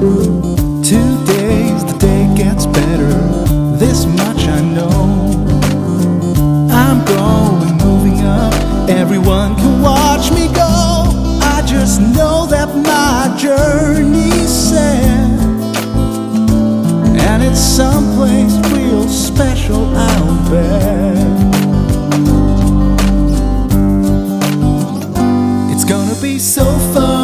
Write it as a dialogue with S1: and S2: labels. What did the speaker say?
S1: Today's the day gets better, this much I know. I'm going, moving up, everyone can watch me go. I just know that my journey's set, and it's someplace real special, I'll bet. It's gonna be so fun.